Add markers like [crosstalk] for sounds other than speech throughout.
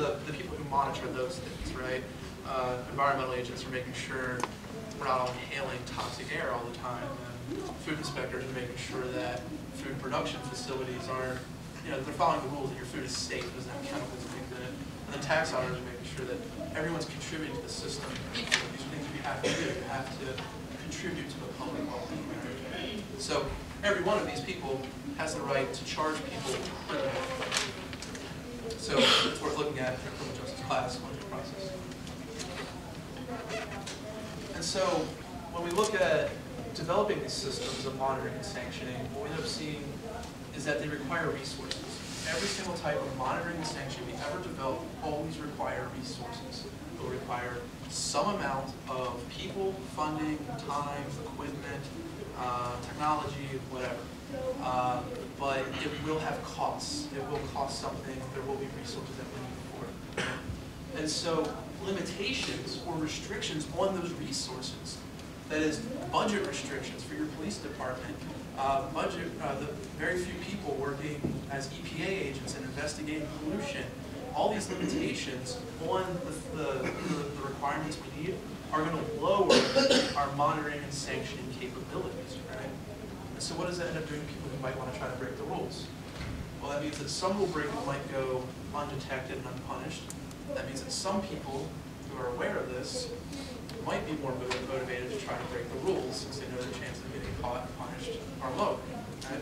the, the people who monitor those things, right? Uh, environmental agents are making sure we're not all inhaling toxic air all the time. And food inspectors are making sure that food production facilities aren't, you know, they're following the rules that your food is safe, doesn't have chemicals and in it. And then tax auditors are making sure that everyone's contributing to the system. These are things you have to do. You have to contribute to the public well-being. So every one of these people has the right to charge people. So it's worth looking at in criminal justice class on due process. And so when we look at developing these systems of monitoring and sanctioning, what we end up seeing is that they require resources. Every single type of monitoring and sanctioning we ever develop always require resources. It will require some amount of people, funding, time, equipment, uh, technology, whatever. Uh, but it will have costs. It will cost something. There will be resources that we need for it. And so limitations or restrictions on those resources, that is budget restrictions for your police department, uh, budget, uh, the very few people working as EPA agents and investigating pollution, all these limitations on the, the, the requirements we need are going to lower our monitoring and sanctioning capabilities, right? And so what does that end up doing to people who might want to try to break the rules? Well, that means that some rule breaking might go undetected and unpunished. That means that some people who are aware of this might be more motivated to try to break the rules since they know their chances of getting caught and punished are low. Right?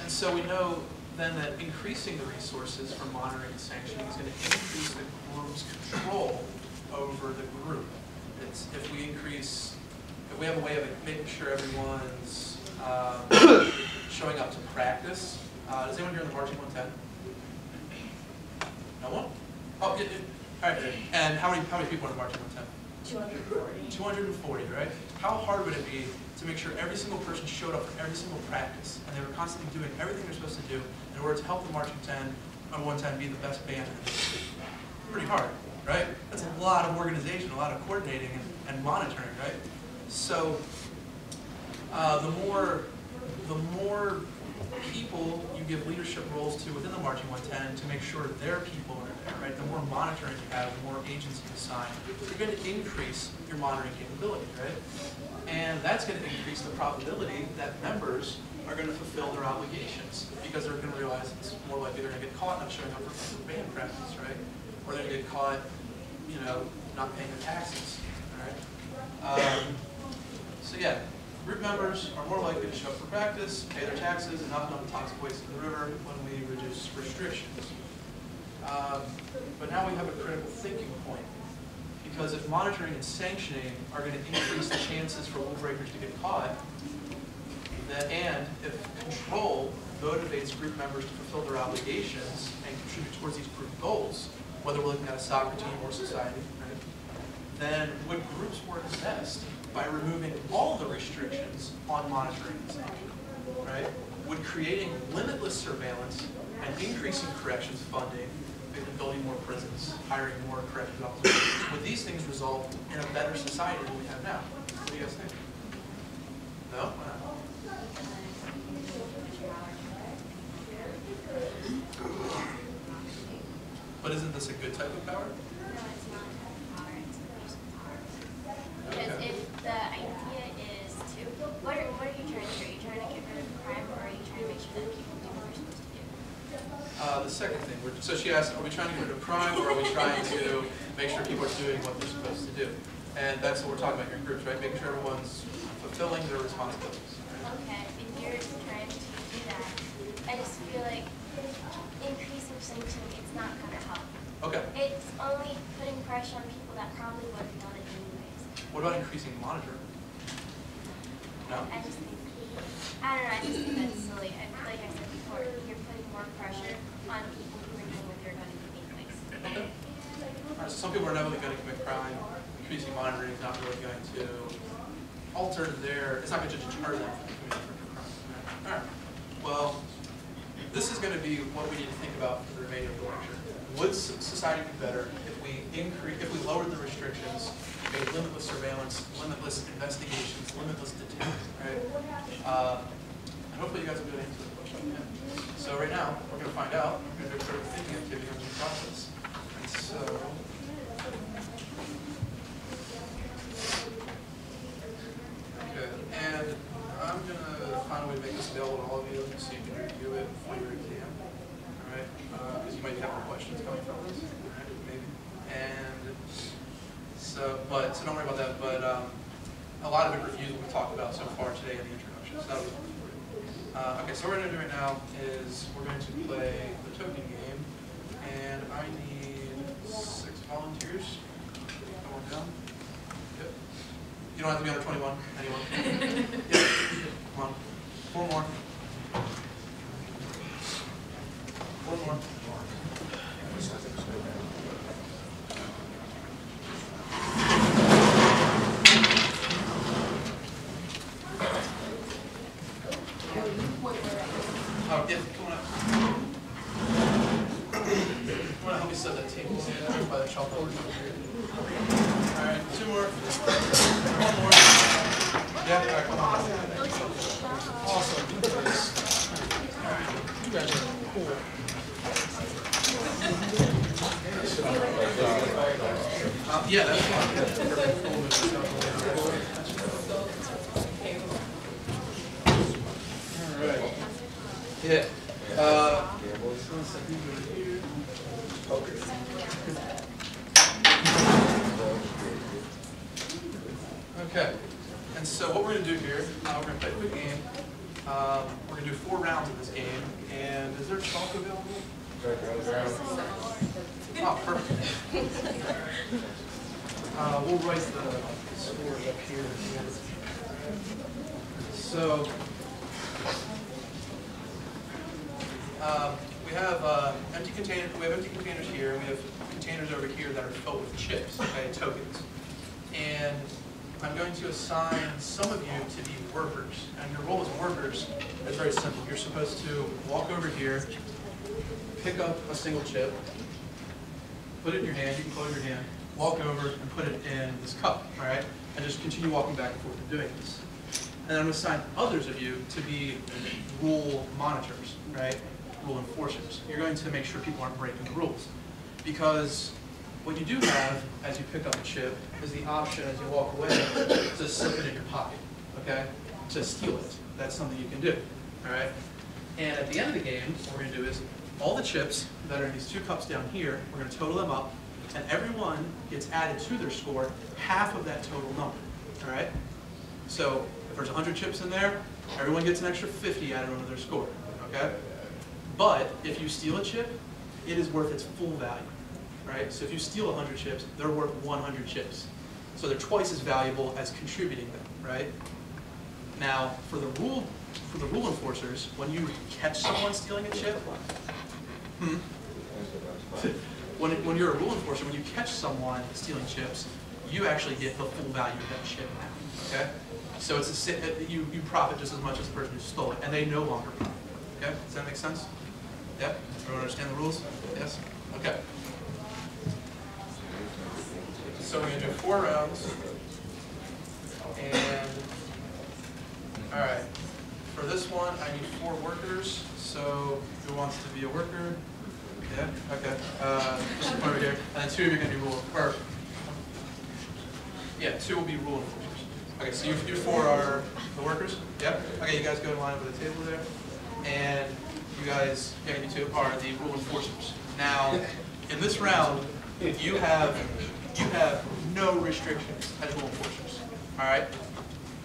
And so we know then that increasing the resources for monitoring and sanctioning is going to increase the group's control over the group. It's, if we increase, if we have a way of making sure everyone's um, showing up to practice. Uh, does anyone here in the Marching 110? No one? Oh, it, it, all right. And how many, how many people are in the Marching 110? 240. 240, right? How hard would it be to make sure every single person showed up for every single practice and they were constantly doing everything they're supposed to do in order to help the Marching 10 or 110 be the best band in the city? Pretty hard, right? That's a lot of organization, a lot of coordinating and, and monitoring, right? So uh, the more the more people you give leadership roles to within the Marching 110 to make sure their people are there, right? The more monitoring you have, the more agency you assign, you're going to increase your monitoring capability, right? And that's going to increase the probability that members are going to fulfill their obligations because they're going to realize it's more likely they're going to get caught not showing up for band practice, right? Or to get caught, you know, not paying their taxes, all right? Um, so yeah, Group members are more likely to show up for practice, pay their taxes, and not dump toxic waste in the river when we reduce restrictions. Um, but now we have a critical thinking point. Because if monitoring and sanctioning are going to increase the chances for rule breakers to get caught, that, and if control motivates group members to fulfill their obligations and contribute towards these group goals, whether we're looking at a soccer team or society, right, then would groups work best by removing all the restrictions on monitoring sanctioning, right? Would creating limitless surveillance and increasing corrections funding, and building more prisons, hiring more corrections officers, would these things result in a better society than we have now? What do you guys think? No? Why not? But isn't this a good type of power? No, it's not power, it's power. Because Okay. if the idea is to, what are, what are you trying to do? Are you trying to get rid of crime or are you trying to make sure that people do what they're supposed to do? Uh, the second thing, we're, so she asked, are we trying to get rid of crime or are we trying to make sure people are doing what they're supposed to do? And that's what we're talking about here in groups, right? Making sure everyone's fulfilling their responsibilities. Okay, if you're trying to do that, I just feel like sanctioning, it's not gonna help. Okay. It's only putting pressure on people that probably would have done it anyways. What about increasing monitoring? No? I just think, I don't know, I just think that's silly. I, like I said before, you're putting more pressure on people who are doing what they're gonna do anyways. Okay. Right, so some people are inevitably going to commit crime. Increasing monitoring is not really going to alter their, it's not going to deter them from committing crime. All right. Well, this is going to be what we need to think about for the remainder of the lecture. Would society be better if we increase, if we lowered the restrictions, made limitless surveillance, limitless investigations, limitless detention, right? Uh, and hopefully you guys will be able to answer the question. Yeah. So right now, we're going to find out, we're going to do a critical thinking activity on the process. And so, okay, and I'm going to find a way to make this available to all of you so you can review it before your exam. All right, because you might have more questions coming from this, all right, maybe. And so, but, so don't worry about that, but um, a lot of it reviews what we talked about so far today in the introduction, so that'll be for. Uh, okay, so what we're gonna do right now is we're going to play the token game, and I need six volunteers. Come on down. Yep. You don't have to be under twenty-one, anyone? [laughs] Yep, come on, four more. Four more. Oh, yeah, come on up. You wanna help me set that table over there by the chalkboard? All right, two more. One more. Yeah, all right, come on. Awesome. All right. You guys are cool. Uh, yeah, that's fine. Perfect. Cool, move this out of the way. All right. Yeah. Uh, one second, go here. Okay, and so what we're gonna do here, uh, we're gonna play a quick game. Um, we're gonna do four rounds of this game, and is there chalk available? Oh, perfect. Uh, we'll write the scores up here. So, um, we have uh, empty container, we have empty containers here, and we have containers over here that are filled with chips, okay, tokens. And I'm going to assign some of you to be workers. And your role as workers is very simple. You're supposed to walk over here, pick up a single chip, put it in your hand, you can close your hand, walk over and put it in this cup, all right? And just continue walking back and forth and doing this. And I'm going to assign others of you to be rule monitors, right? Rule enforcers. You're going to make sure people aren't breaking the rules. Because what you do have as you pick up a chip is the option as you walk away to slip it in your pocket, okay? To steal it. That's something you can do, all right? And at the end of the game, what we're going to do is all the chips that are in these two cups down here, we're going to total them up, and everyone gets added to their score half of that total number, all right? So if there's 100 chips in there, everyone gets an extra 50 added onto their score, okay? But if you steal a chip, it is worth its full value, right? So if you steal 100 chips, they're worth 100 chips. So they're twice as valuable as contributing them, right? Now, for the rule, for the rule enforcers, when you catch someone stealing a chip, hmm, when, when you're a rule enforcer, when you catch someone stealing chips, you actually get the full value of that chip now, okay? So it's a, you, you profit just as much as the person who stole it, and they no longer profit, okay? Does that make sense? Yep, everyone understand the rules? Yes? Okay. So we're gonna do four rounds. And, all right, for this one, I need four workers, so who wants to be a worker? Yeah, okay, uh, just over here, and then two of you are gonna be rule, or, yeah, two will be rule enforcers. Okay, so you, you four are the workers? Yep, okay, you guys go in line over the table there, and you guys, yeah, you two are the rule enforcers. Now, in this round, if you have, you have no restrictions as rule enforcers, all right?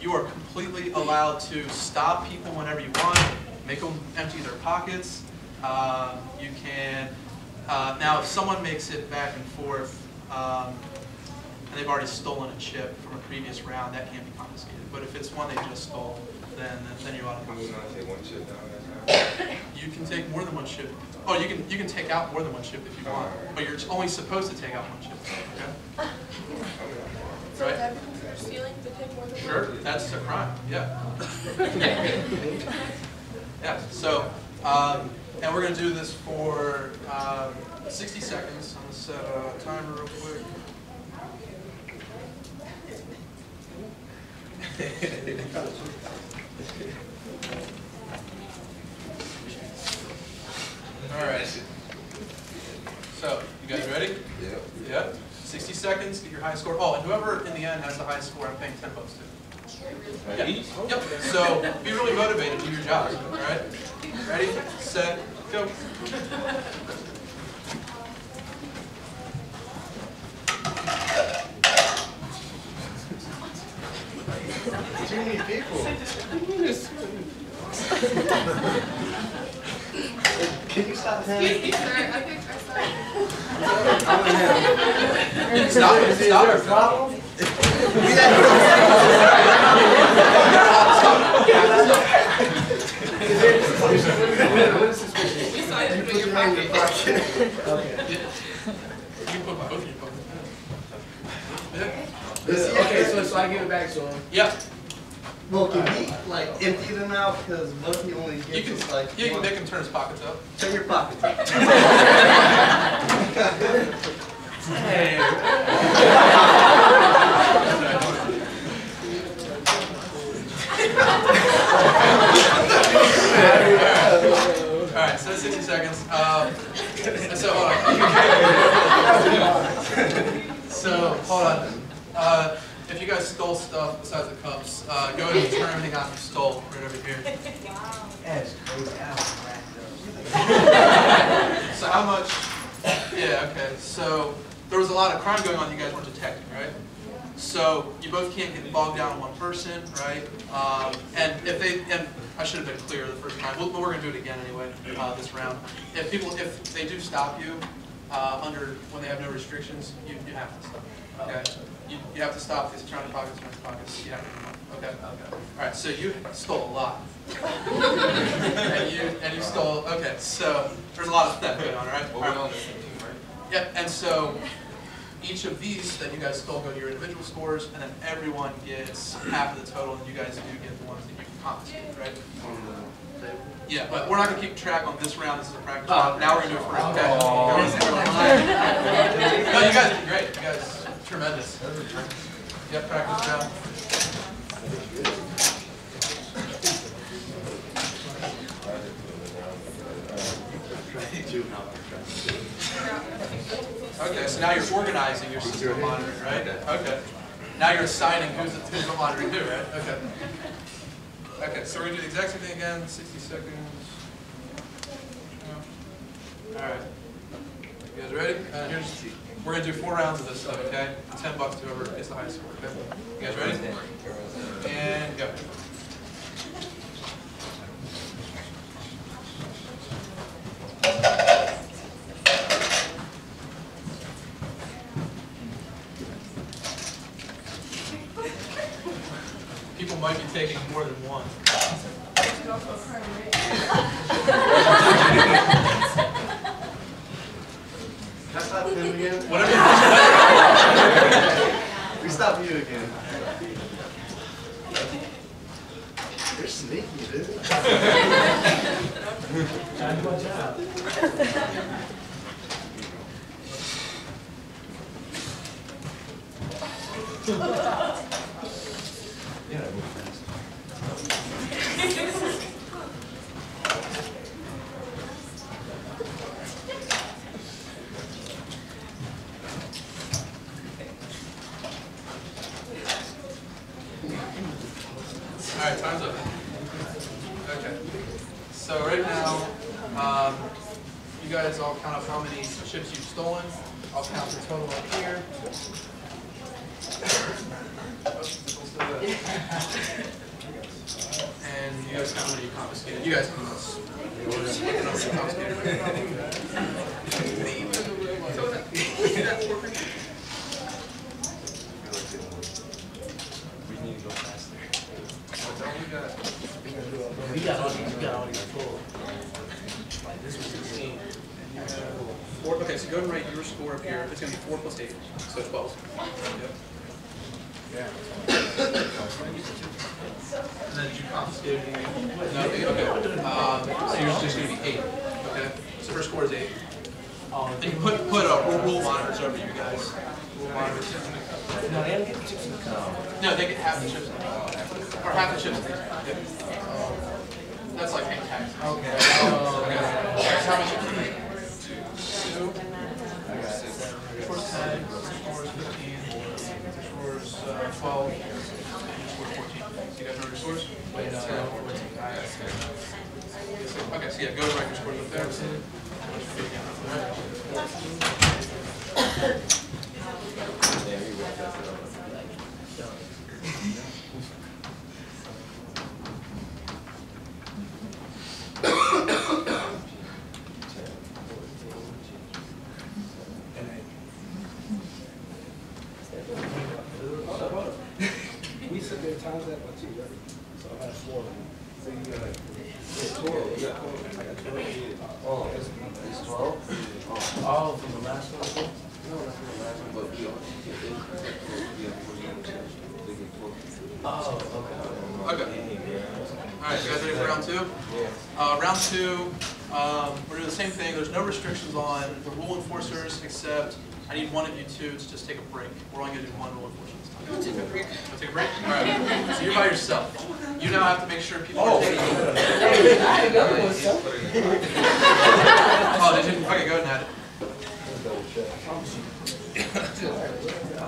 You are completely allowed to stop people whenever you want, make them empty their pockets. Um, you can, uh, now if someone makes it back and forth, um, and they've already stolen a chip from a previous round, that can't be confiscated. But if it's one they just stole, then, then you ought to confiscate. Not take one chip down at a time? You can take more than one chip. Oh, you can, you can take out more than one chip if you want, but you're only supposed to take out one chip, okay? So Right. everyone who's stealing to take more than one? Sure, that's a crime, yeah. [laughs] Yeah, so, um, and we're gonna do this for, um, sixty seconds. I'm gonna set a timer real quick. [laughs] All right. So, you guys ready? Yep. Yep. 60 seconds, get your highest score. Oh, and whoever in the end has the highest score, I'm paying 10 bucks to. Yeah. Yep. So, be really motivated, do your job. All right? Ready, set, go. Too many people. Can you stop telling? Sorry, I think I saw. Stop it, Is there a problem? What is suspicious? You saw it You in put your your hand in your pocket. pocket. Okay. You put both of your pockets. Yeah. Okay, so, so I give it back to him. Yeah, Well, can he like empty them out? Because what if he only you can, us like you can one? make him turn his pockets up. Turn your pockets. [laughs] All right, so 60 seconds. Um, so, hold on. so, hold on. Uh, if you guys stole stuff besides the cups, uh, go ahead and turn everything out you stole right over here. That's crazy. I'm cracked up. So how much, yeah, okay, so there was a lot of crime going on you guys weren't detecting, right? So you both can't get bogged down on one person, right? Um, and if they, and I should have been clear the first time, We'll- but we're gonna do it again anyway, uh, this round. If people, if they do stop you, uh, under, when they have no restrictions, you, you have to stop, okay? You, you have to stop, these trying to pockets, trying to pockets, to, okay? Okay. All right, so you stole a lot. [laughs] And you, and you stole, okay, so there's a lot of theft going on, right? all right. Yep, and so each of these that you guys stole go to your individual scores, and then everyone gets half of the total, and you guys do get the ones that you confiscated, right? Yeah, but we're not gonna keep track on this round, this is a practice oh. round, now we're gonna do it for, okay? Oh. No, you guys did great, you guys tremendous. Yep, practice round. Okay, so now you're organizing your system monitoring, right? Okay. Now you're assigning who's, who's monitoring who, right? Okay. Okay, so we're gonna do the exact same thing again, sixty seconds. All right. You guys ready? Uh, here's, we're gonna do four rounds of this stuff, okay? Ten bucks to whoever gets the highest score, okay? You guys ready? And go. People might be taking more than one. Can I stop him again? Whatever. We stop you again. You're sneaky, dude. Time to watch out. All right, time's up. Okay. So right now, um, you guys all count up how many chips you've stolen. I'll count the total up here. And you guys count how many you confiscated. You guys can. So that, is that four percent? We need to go faster. We got all these, we got all these full. Like, this was sixteen. Four, okay, so go and write up here. It's gonna be four plus eight, so twelve. Yep. And then did you confiscate any? No, okay, okay. Um, so yours is just gonna be eight, okay? So first score is eight. And you put, put uh, rule- rule monitors over you guys. Rule monitors. No, they don't get the chips in the cup. No, they get half the chips. Or half the chips. Yep. That's like eight taxes. Okay. Okay. That's how much? 12 14. You guys your scores? Uh, 14. Okay, so yeah, go to your scores up there. A break. Wanna Take a break? All right. So you're by yourself. You now have to make sure people are taking. Oh, did you? Okay, go ahead and add it.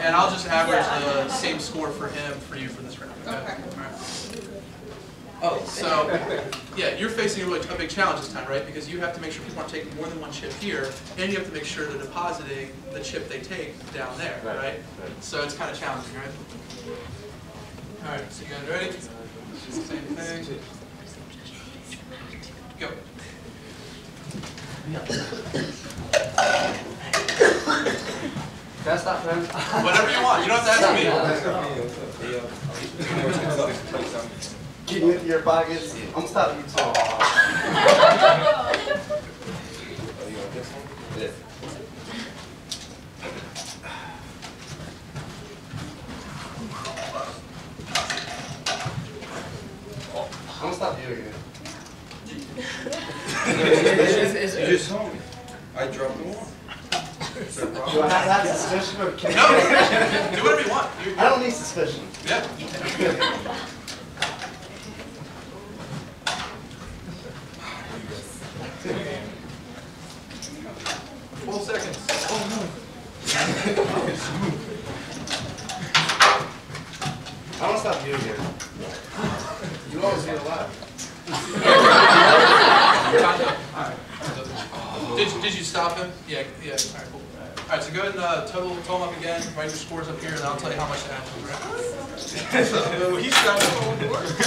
And I'll just average the same score for him, for you for this round. Okay. All right. Oh, so, yeah, you're facing a really a big challenge this time, right? Because you have to make sure people aren't taking more than one chip here, and you have to make sure they're depositing the chip they take down there, right? right? So it's kind of challenging, right? All right, so you guys ready? Same thing. Go. Can I stop, man? Whatever you want, you don't have to ask me. Get in your pockets. I'm stopping you too. [laughs] Oh, yeah.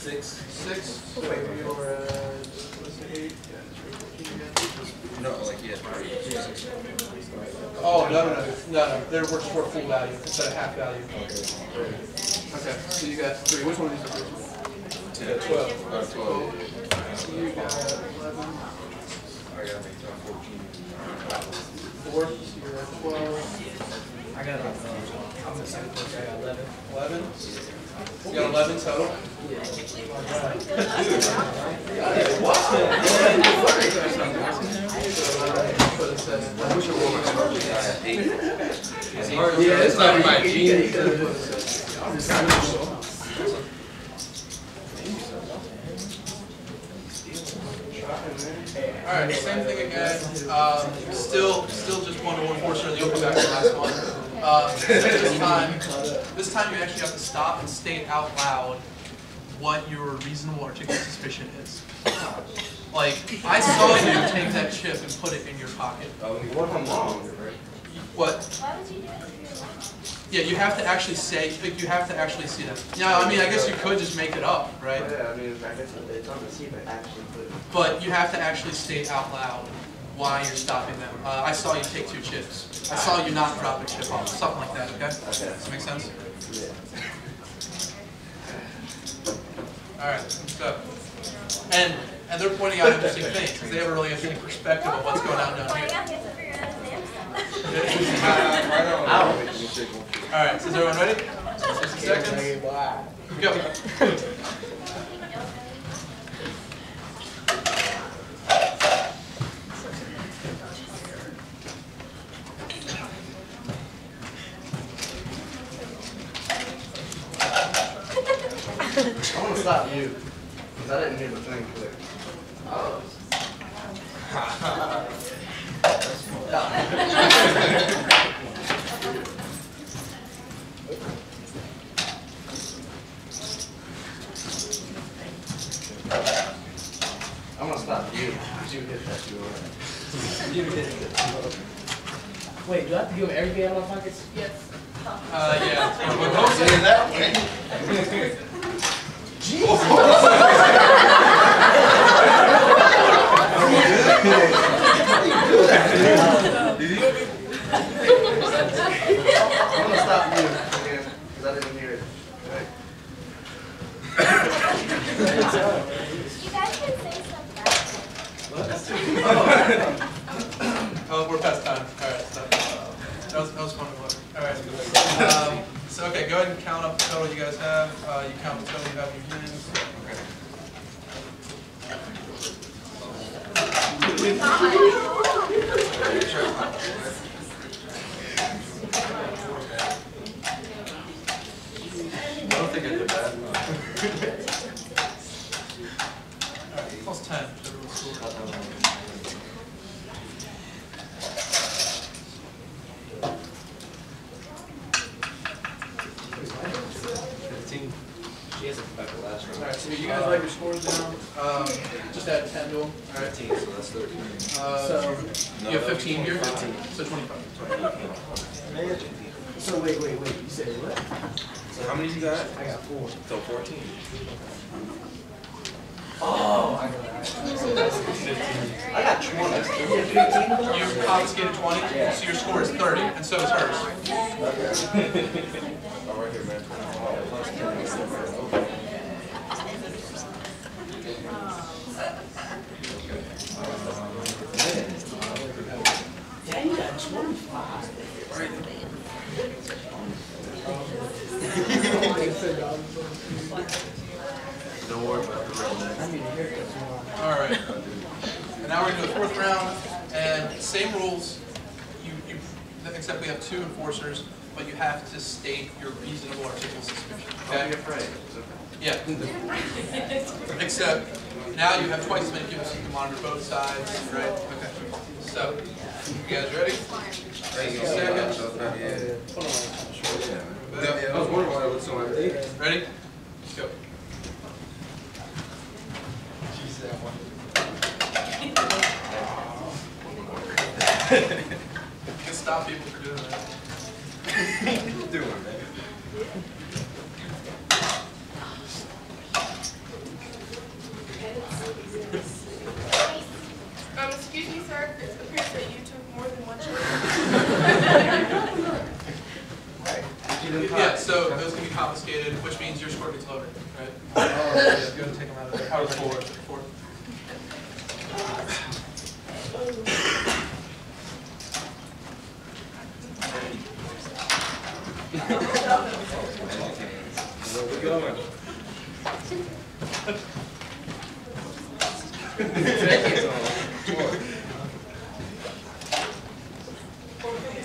Six. Six, so you're at, what's it, eight? Yeah, that's right. No, like, yeah, three. Oh, no, no, no, no, no, there works for full value instead of half value. Okay, so you got three, which one of these are yours? Ten. Twelve. Uh, twelve. So you got eleven, I gotta make time fourteen. four, so you're at twelve, I got, uh, I'm the same place, I got eleven. eleven. You got eleven total? Put us at- Yeah, it's not my jeans. All right, same thing again. Um, still, still just one to one portion of the open back the last one. Uh, this time, this time you actually have to stop and state out loud what your reasonable articulable suspicion is. Like, I saw you take that chip and put it in your pocket. What if I'm wrong? What? Why would you do that? Yeah, you have to actually say, like, you have to actually see them. Yeah, I mean, I guess you could just make it up, right? Yeah, I mean, I guess it's on the seat, but actually put it. But you have to actually state out loud why you're stopping them. Uh, I saw you take two chips. I saw you not drop a chip off, something like that, okay? okay? Does that make sense? All right, so, and, and they're pointing out interesting things, they have a really interesting perspective of what's going on down here. on. All right, so is everyone ready? Sixty seconds. Go. I stop you, because I didn't hear the thing clear. [laughs] I'm gonna stop you, you hit that, you were. You hit it. Wait, do I have to give him everything out of my pockets? Yes. Uh, yeah. Well, don't say that way. [laughs] I'm gonna stop you again, because I didn't hear it. You guys can say something. [laughs] Oh, we're past time. All right, stop. Uh, that was, that was fun. All right. Um, so, okay, go ahead and count up the total you guys have. Uh, you count the total you have in your hands. I 18 here? So 25. So wait, wait, wait. You said what? So how many you got? I got four. So 14. Oh, I got that's 15. I got 20. You have skin 20, yeah. so your score is 30, and so is hers. Okay. [laughs] Don't worry about the red I need a haircut tomorrow. All right. And now we're gonna do the fourth round, and same rules, you, you, except we have two enforcers, but you have to state your reasonable articulable suspicion, Don't be afraid. Yeah. Except, now you have twice as many people, so you can monitor both sides, right? Okay. So, you guys ready? Hey, you Second. Ready? Go. You can stop people for doing that. Doing, man. Um, excuse me, sir, it appears that you took more than one children. Yeah, so those can be confiscated, which means your score gets lowered, right? Oh, yeah, Go and take them out of there. Out of four, four. Where we going?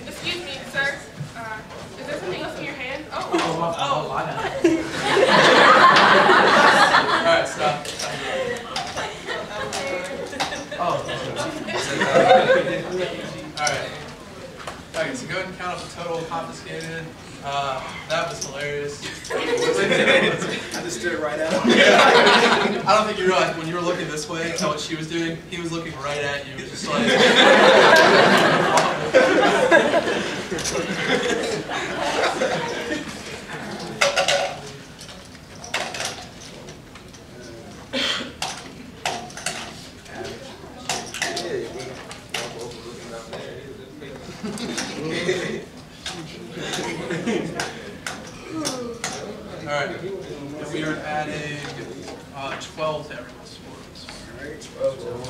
Excuse me, sir, uh, is there something else in your hand? Oh, Oh, my, oh, I got it. All right, stop. Stop. Oh, All right. Okay, so go ahead and count up the total confiscated. Uh, that was hilarious. I [laughs] just did it right out. I don't think you realized when you were looking this way at what she was doing, he was looking right at you, just like. [laughs] And we are adding uh, 12 to everyone's scores. All right, 12 to one.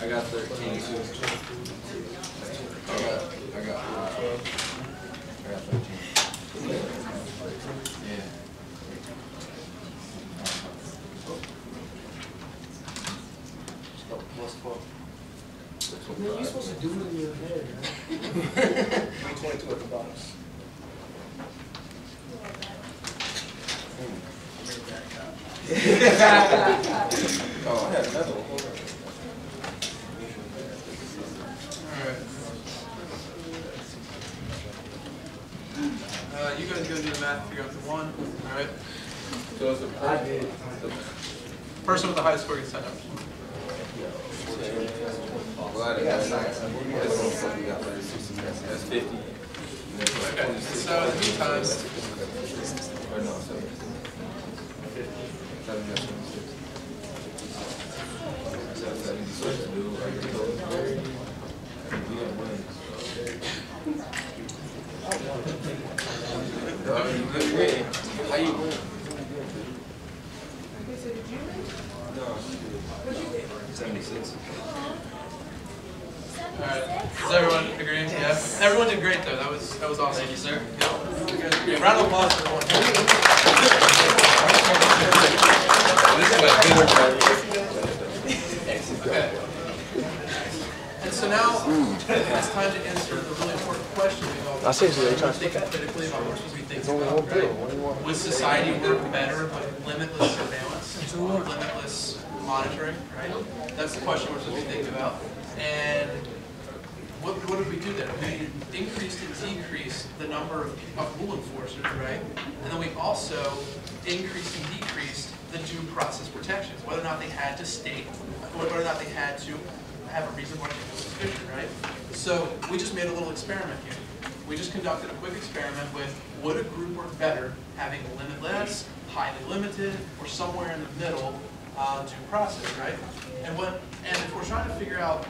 I got 13. I got, I got, uh, I got 13. Do it in your head, man. Twenty-two at the bottom. Oh, I had another one. Hold on. Alright. Uh, you guys go do the math, figure out the one, alright? So it's a. I did. Person with the highest score gets ten numbers glad it got. That's That's 50. Okay, so times. Or no, 50. Everyone did great though, that was, that was awesome. Thank you, sir. Yeah, you guys. Round of applause for everyone. Okay. And so now, it's time to answer the really important question we've all I see, so they been trying to thinking look critically about what should we think It's only about, one bill, right? what do you want? Would society work better with limitless surveillance, limitless monitoring, right? That's the question we're supposed to be thinking about. And what, what did we do there? We increased and decreased the number of, of rule enforcers, right? And then we also increased and decreased the due process protections, whether or not they had to state, whether or not they had to have a reasonable articulable suspicion, right? So we just made a little experiment here. We just conducted a quick experiment with would a group work better having limitless, highly limited, or somewhere in the middle uh, due process, right? And what, and if we're trying to figure out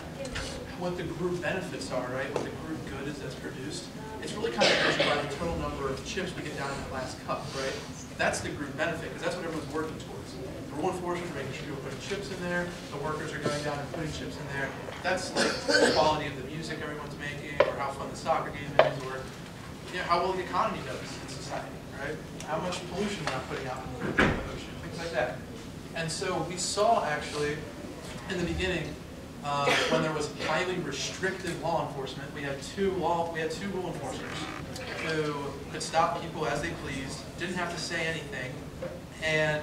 what the group benefits are, right, what the group good is that's produced, it's really kind of measured by the total number of chips we get down in the last cup, right? That's the group benefit, because that's what everyone's working towards. The rule enforcers are making sure people are putting chips in there, the workers are going down and putting chips in there. That's like the quality of the music everyone's making, or how fun the soccer game is, or you know, how well the economy does in society, right? How much pollution we're not putting out in the ocean, things like that. And so we saw actually, in the beginning, uh, when there was highly restrictive law enforcement, we had two law, we had two rule enforcers who could stop people as they pleased, didn't have to say anything, and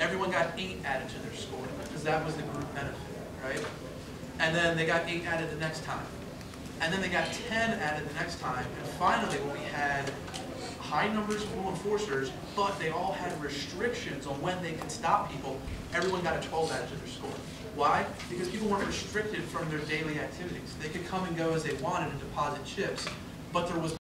everyone got eight added to their score, because that was the group benefit, right? And then they got eight added the next time. And then they got 10 added the next time. And finally, when we had high numbers of rule enforcers, but they all had restrictions on when they could stop people, everyone got a 12 added to their score. Why? Because people weren't restricted from their daily activities. They could come and go as they wanted and deposit chips, but there was